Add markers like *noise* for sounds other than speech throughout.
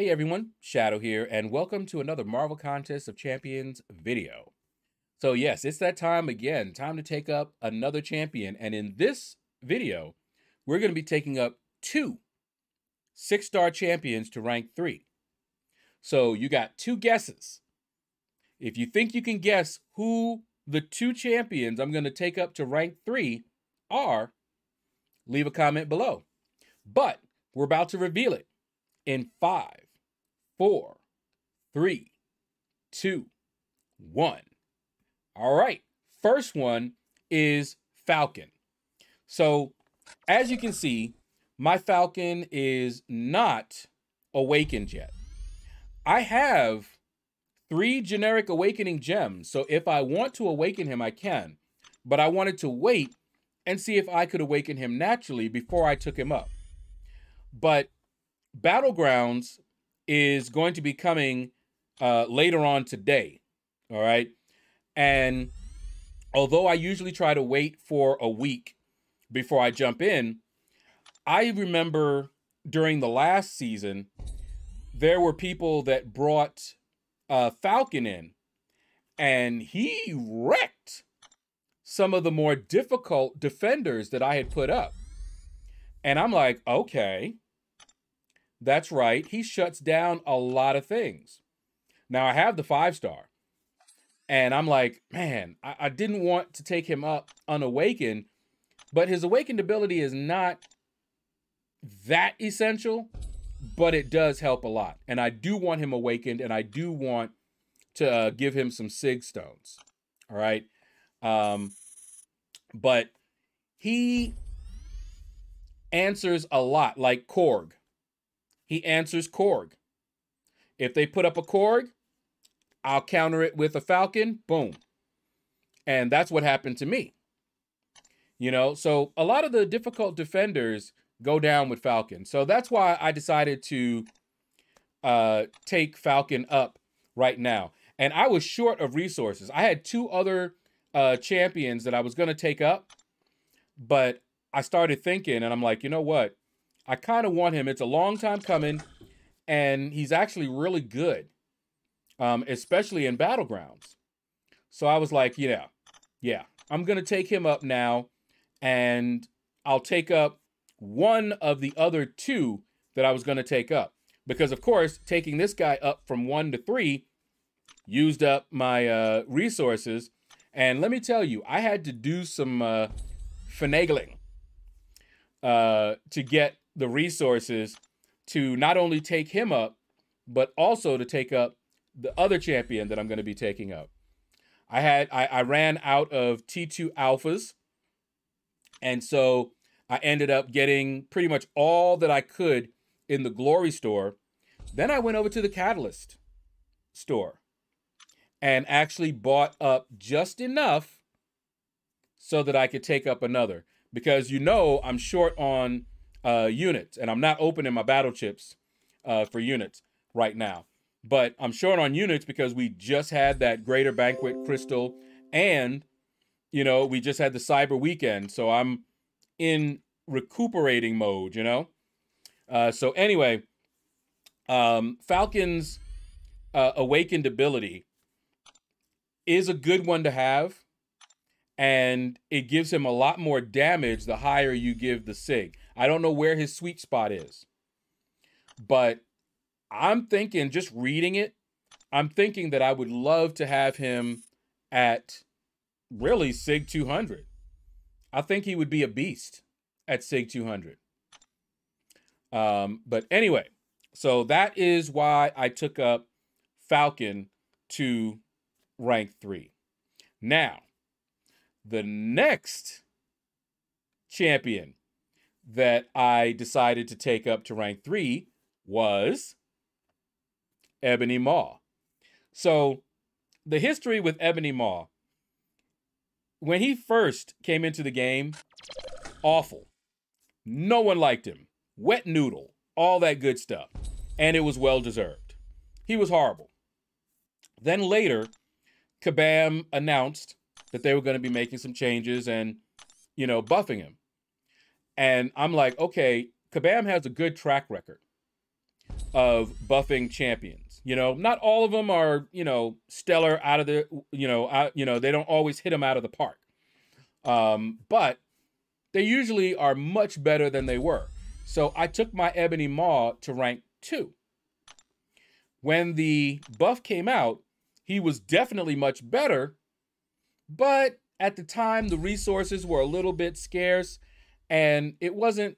Hey everyone, Shaedow here, and welcome to another Marvel Contest of Champions video. So yes, it's that time again, time to take up another champion, and in this video, we're going to be taking up two six-star champions to rank three. So you got two guesses. If you think you can guess who the two champions I'm going to take up to rank three are, leave a comment below. But we're about to reveal it in five, four, three, two, one. All right. First one is Falcon. So, as you can see, my Falcon is not awakened yet. I have three generic awakening gems. So, if I want to awaken him, I can. But I wanted to wait and see if I could awaken him naturally before I took him up. But Battlegrounds is going to be coming uh, later on today. All right. And although I usually try to wait for a week before I jump in, I remember during the last season, there were people that brought uh, Falcon in, and he wrecked some of the more difficult defenders that I had put up. And I'm like, okay, that's right. He shuts down a lot of things. Now I have the five star. And I'm like, man, I, I didn't want to take him up unawakened, but his awakened ability is not that essential, but it does help a lot. And I do want him awakened, and I do want to uh, give him some Sig stones. All right. Um, but he answers a lot, like Korg he answers Korg. If they put up a Korg, I'll counter it with a Falcon. Boom. And that's what happened to me. You know, so a lot of the difficult defenders go down with Falcon. So that's why I decided to uh, take Falcon up right now. And I was short of resources. I had two other uh, champions that I was going to take up, but I started thinking, and I'm like, you know what? I kind of want him. It's a long time coming, and he's actually really good, um, especially in battlegrounds. So I was like, yeah, yeah, I'm gonna take him up now, and I'll take up one of the other two that I was gonna take up because, of course, taking this guy up from one to three used up my uh, resources. And let me tell you, I had to do some uh, finagling uh, to get the resources to not only take him up, but also to take up the other champion that I'm going to be taking up. I had I, I ran out of T2 alphas, and so I ended up getting pretty much all that I could in the Glory store. Then I went over to the Catalyst store and actually bought up just enough so that I could take up another. Because you know I'm short on uh, units, and I'm not opening my battle chips uh, for units right now. But I'm short on units because we just had that Greater Banquet Crystal, and you know we just had the Cyber Weekend, so I'm in recuperating mode. You know, uh, so anyway, um, Falcon's uh, awakened ability is a good one to have and it gives him a lot more damage the higher you give the sig. I don't know where his sweet spot is. But I'm thinking just reading it, I'm thinking that I would love to have him at really sig 200. I think he would be a beast at sig 200. Um, but anyway, so that is why I took up Falcon to rank 3. Now, the next champion that I decided to take up to rank three was Ebony Maw. So, the history with Ebony Maw, when he first came into the game, awful. No one liked him. Wet noodle, all that good stuff. And it was well deserved. He was horrible. Then later, Kabam announced that they were going to be making some changes and, you know, buffing him. And I'm like, okay, Kabam has a good track record. of buffing champions. You know, not all of them are, you know, stellar out of the, you know, out, you know, they don't always hit them out of the park. Um, but they usually are much better than they were. So I took my Ebony Maw to rank two. When the buff came out, he was definitely much better, but at the time the resources were a little bit scarce and it wasn't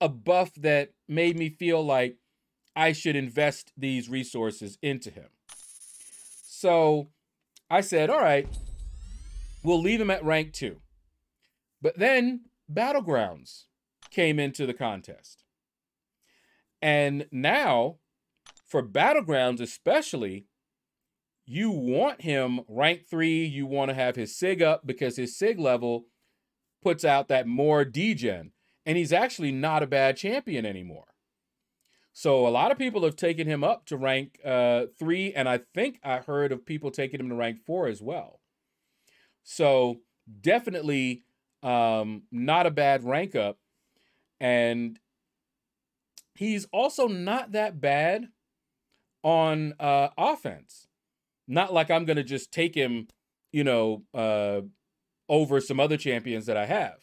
a buff that made me feel like I should invest these resources into him. So I said, all right, we'll leave him at rank two. But then Battlegrounds came into the contest. And now, for Battlegrounds especially, you want him rank three. You want to have his SIG up because his SIG level puts out that more degen. And he's actually not a bad champion anymore. So a lot of people have taken him up to rank uh, three, and I think I heard of people taking him to rank four as well. So definitely um, not a bad rank up, and he's also not that bad on uh, offense. Not like I'm gonna just take him, you know, uh, over some other champions that I have,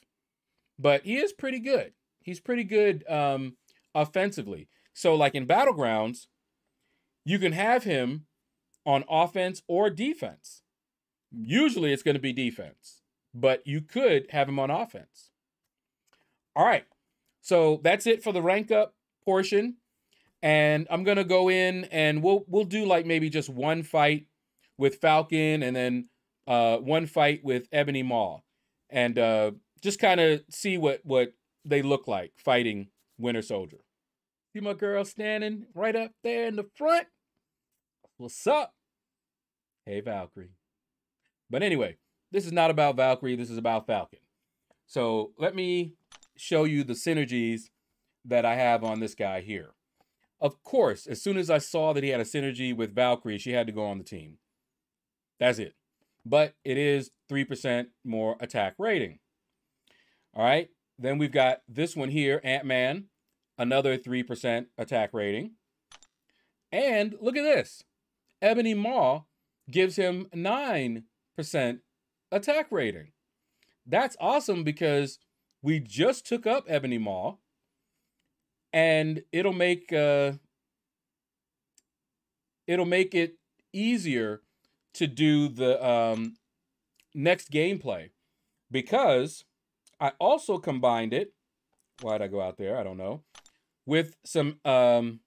but he is pretty good. He's pretty good um, offensively. So, like in Battlegrounds, you can have him on offense or defense. Usually it's going to be defense, but you could have him on offense. All right. So that's it for the rank up portion. And I'm going to go in and we'll we'll do like maybe just one fight with Falcon and then uh, one fight with Ebony Maw and uh, just kind of see what what they look like fighting Winter Soldier. See my girl standing right up there in the front? What's up? Hey, Valkyrie. But anyway, this is not about Valkyrie. This is about Falcon. So let me show you the synergies that I have on this guy here. Of course, as soon as I saw that he had a synergy with Valkyrie, she had to go on the team. That's it. But it is 3% more attack rating. All right. Then we've got this one here, Ant-Man another 3% attack rating. And look at this. Ebony Maw gives him 9% attack rating. That's awesome because we just took up Ebony Maw and it'll make uh it'll make it easier to do the um next gameplay because I also combined it why'd I go out there? I don't know with some um,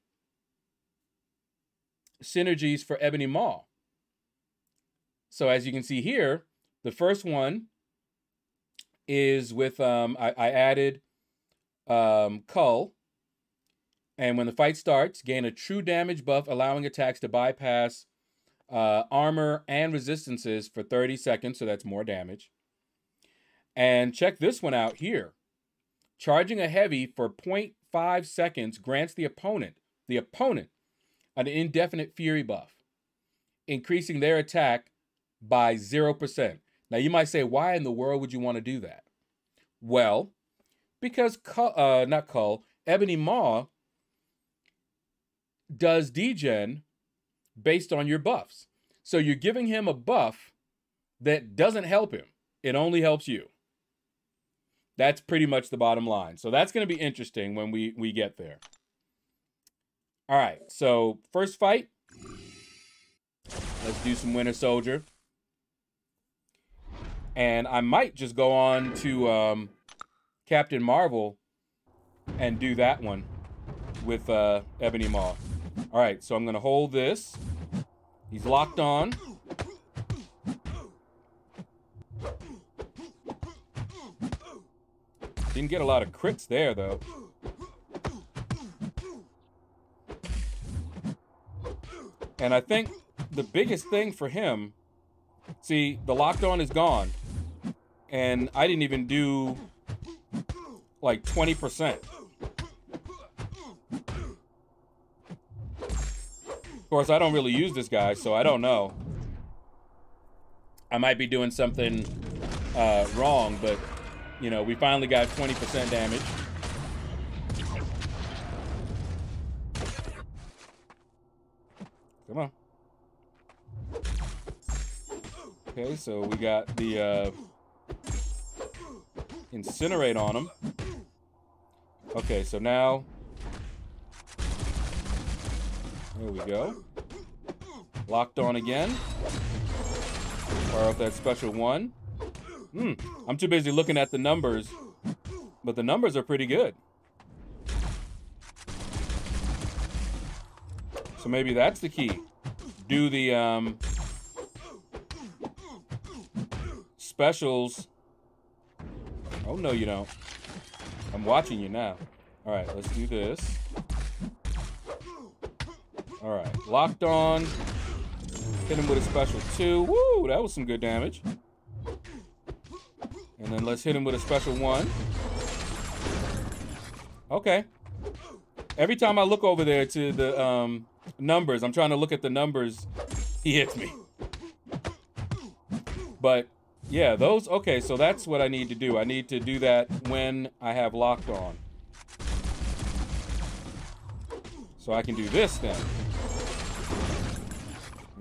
synergies for Ebony Maw. So as you can see here, the first one is with, um, I, I added um, Cull. And when the fight starts, gain a true damage buff, allowing attacks to bypass uh, armor and resistances for 30 seconds, so that's more damage. And check this one out here. Charging a heavy for point 0.5 seconds grants the opponent, the opponent, an indefinite fury buff, increasing their attack by 0%. Now you might say, why in the world would you want to do that? Well, because uh, not Cull, Ebony Maw does degen based on your buffs. So you're giving him a buff that doesn't help him. It only helps you. That's pretty much the bottom line. So that's going to be interesting when we, we get there. All right, so first fight. Let's do some Winter Soldier. And I might just go on to um, Captain Marvel and do that one with uh, Ebony Maw. All right, so I'm going to hold this. He's locked on. Didn't get a lot of crits there, though. And I think the biggest thing for him, see, the locked on is gone. And I didn't even do like 20%. Of course, I don't really use this guy, so I don't know. I might be doing something uh, wrong, but, you know, we finally got 20% damage. Come on. Okay, so we got the uh, incinerate on him. Okay, so now there we go. Locked on again. Fire up that special one. Hmm. I'm too busy looking at the numbers, but the numbers are pretty good. So maybe that's the key. Do the um, specials. Oh, no, you don't. I'm watching you now. All right, let's do this. All right, locked on. Hit him with a special two. Woo, that was some good damage. And then let's hit him with a special one. Okay. Every time I look over there to the um, numbers, I'm trying to look at the numbers, he hits me. But yeah, those, okay, so that's what I need to do. I need to do that when I have locked on. So I can do this then.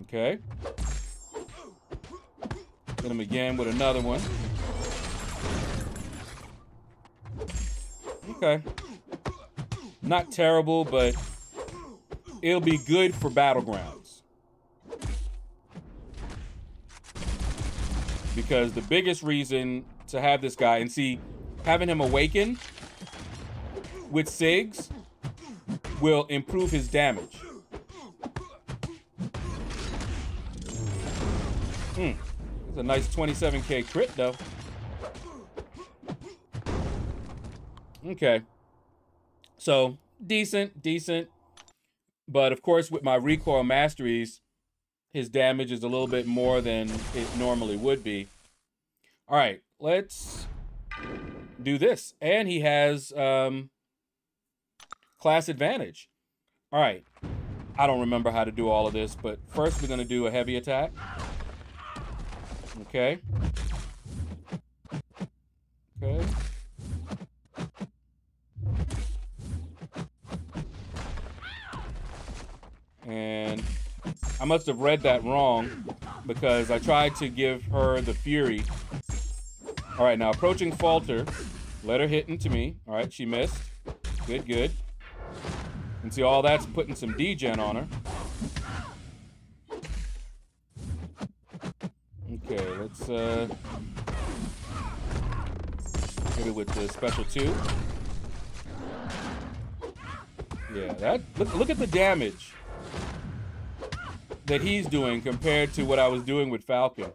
Okay. Hit him again with another one. Okay. Not terrible, but it'll be good for battlegrounds. Because the biggest reason to have this guy, and see, having him awaken with SIGs will improve his damage. It's a nice 27k crit, though. Okay. So, decent, decent. But, of course, with my recoil masteries, his damage is a little bit more than it normally would be. All right, let's do this. And he has um, class advantage. All right. I don't remember how to do all of this, but first we're going to do a heavy attack. Okay. Okay. And I must have read that wrong because I tried to give her the Fury. All right, now approaching Falter. Let her hit into me. All right, she missed. Good, good. And see, all that's putting some degen on her. Okay, let's uh, hit it with the special two. Yeah, that look look at the damage that he's doing compared to what I was doing with Falcon.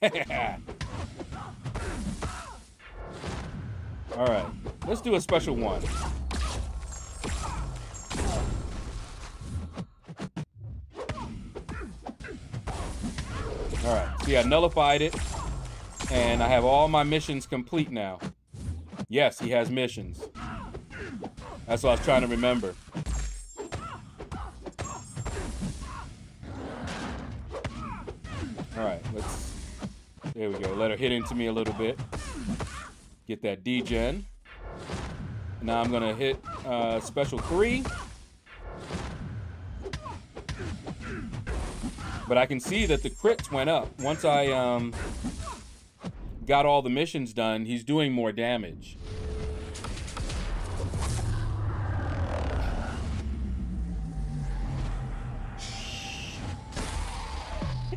*laughs* All right, let's do a special one. All right, see, I nullified it, and I have all my missions complete now. Yes, he has missions. That's what I was trying to remember. All right, let's, there we go. Let her hit into me a little bit. Get that degen. Now I'm gonna hit uh, special three. But I can see that the crits went up. Once I um, got all the missions done, he's doing more damage.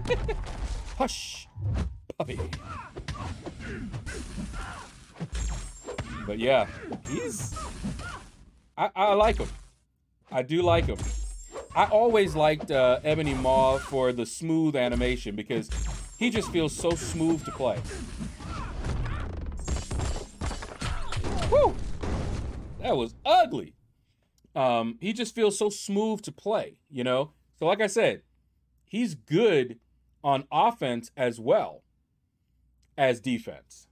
*laughs* Hush, puppy. But yeah, he's... I, I like him. I do like him. I always liked uh, Ebony Maw for the smooth animation because he just feels so smooth to play. Woo! That was ugly. Um, he just feels so smooth to play, you know? So like I said, he's good on offense as well as defense.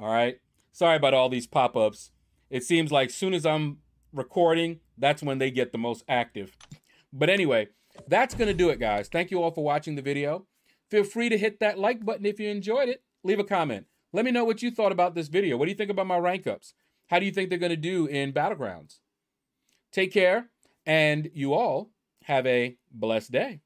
All right? Sorry about all these pop-ups. It seems like soon as I'm recording, that's when they get the most active. But anyway, that's going to do it, guys. Thank you all for watching the video. Feel free to hit that like button if you enjoyed it. Leave a comment. Let me know what you thought about this video. What do you think about my rank ups? How do you think they're going to do in Battlegrounds? Take care, and you all have a blessed day.